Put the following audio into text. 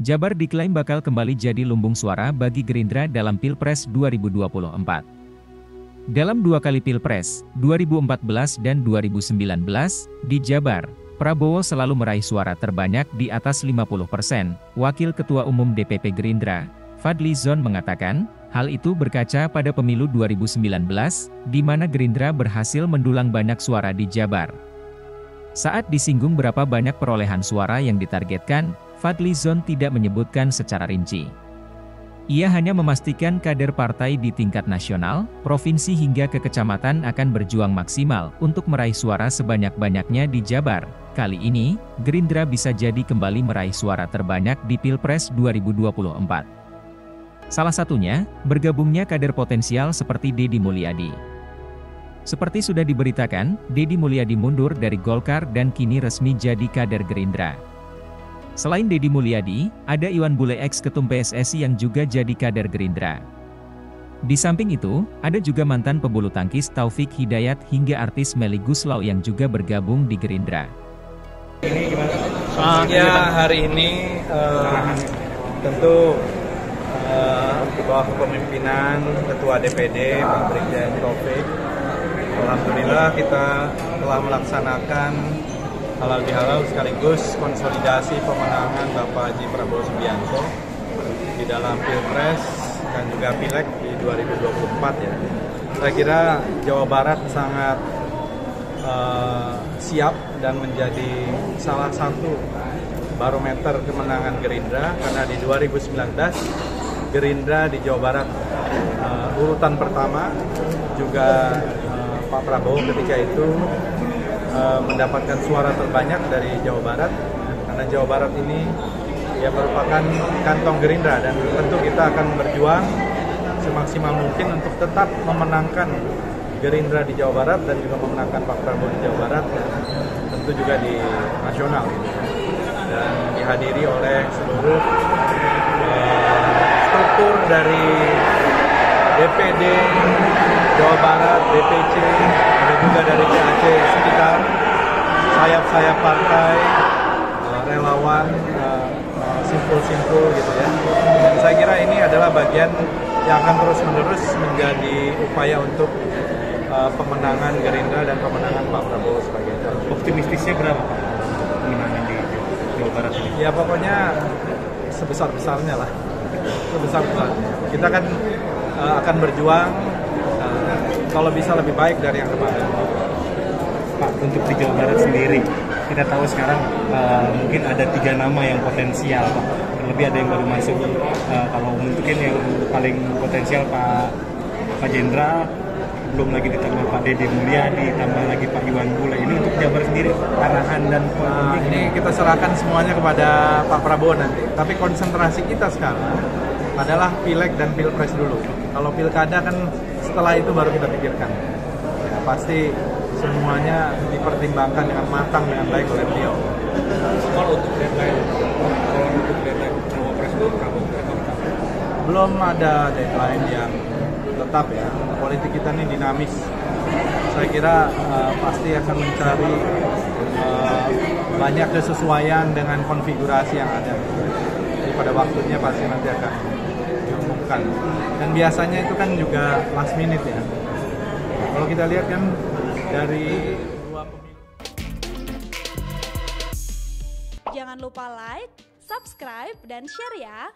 Jabar diklaim bakal kembali jadi lumbung suara bagi Gerindra dalam Pilpres 2024. Dalam dua kali Pilpres, 2014 dan 2019, di Jabar, Prabowo selalu meraih suara terbanyak di atas 50%. Wakil Ketua Umum DPP Gerindra, Fadli Zon mengatakan, hal itu berkaca pada pemilu 2019, di mana Gerindra berhasil mendulang banyak suara di Jabar. Saat disinggung berapa banyak perolehan suara yang ditargetkan, Fadli Zon tidak menyebutkan secara rinci. Ia hanya memastikan kader partai di tingkat nasional, provinsi hingga ke kecamatan akan berjuang maksimal untuk meraih suara sebanyak-banyaknya di Jabar. Kali ini, Gerindra bisa jadi kembali meraih suara terbanyak di Pilpres 2024. Salah satunya, bergabungnya kader potensial seperti Deddy Mulyadi. Seperti sudah diberitakan, Deddy Mulyadi mundur dari Golkar dan kini resmi jadi kader Gerindra. Selain Deddy Mulyadi, ada Iwan Bule ex Ketum PSSI yang juga jadi kader Gerindra. Di samping itu, ada juga mantan pebulu tangkis Taufik Hidayat hingga artis Meli Guslau yang juga bergabung di Gerindra. Ini gimana? Uh, ya hari ini uh, tentu uh, di bawah kepemimpinan Ketua DPD Pak Brigjen Taufik, Alhamdulillah kita telah melaksanakan halal bihalal sekaligus konsolidasi pemenangan Bapak Haji Prabowo Subianto di dalam Pilpres dan juga Pileg di 2024 ya. Saya kira Jawa Barat sangat uh, siap dan menjadi salah satu barometer kemenangan Gerindra karena di 2019 Gerindra di Jawa Barat uh, urutan pertama juga uh, Pak Prabowo ketika itu Eh, mendapatkan suara terbanyak dari Jawa Barat. Karena Jawa Barat ini ya merupakan kantong Gerindra dan tentu kita akan berjuang semaksimal mungkin untuk tetap memenangkan Gerindra di Jawa Barat dan juga memenangkan Pak Prabowo di Jawa Barat dan tentu juga di nasional. Dan dihadiri oleh seluruh uh, struktur dari DPD Jawa Barat, DPC, ada juga dari sekitar sayap-sayap partai, uh, relawan, uh, uh, simpul-simpul gitu ya. Saya kira ini adalah bagian yang akan terus-menerus menjadi upaya untuk uh, pemenangan Gerindra dan pemenangan Pak Prabowo sebagai calon. Optimistisnya berapa Pak pemenangan di Jawa Barat ini? Ya pokoknya sebesar-besarnya lah, sebesar-besarnya. Kita kan uh, akan berjuang uh, kalau bisa lebih baik dari yang kemarin. Untuk di Jawa Barat sendiri, kita tahu sekarang uh, mungkin ada tiga nama yang potensial, Pak. Terlebih ada yang baru masuk. Uh, kalau mungkin yang paling potensial Pak Pak Jenderal, belum lagi ditambah Pak Dede Mulyadi, ditambah lagi Pak Iwan Bule. Ini untuk Jabar sendiri, arahan dan nah, ini kita serahkan semuanya kepada Pak Prabowo nanti. Tapi konsentrasi kita sekarang adalah pileg dan pilpres dulu. Kalau pilkada kan setelah itu baru kita pikirkan. Ya, pasti semuanya dipertimbangkan dengan matang dengan baik oleh beliau. Kalau untuk deadline, kalau untuk deadline cawapres belum ada deadline yang tetap ya. Politik kita ini dinamis. Saya kira uh, pasti akan mencari uh, banyak kesesuaian dengan konfigurasi yang ada. Jadi pada waktunya pasti nanti akan diumumkan. Dan biasanya itu kan juga last minute ya. Kalau kita lihat kan dari dua pemilu. Jangan lupa like, subscribe, dan share ya.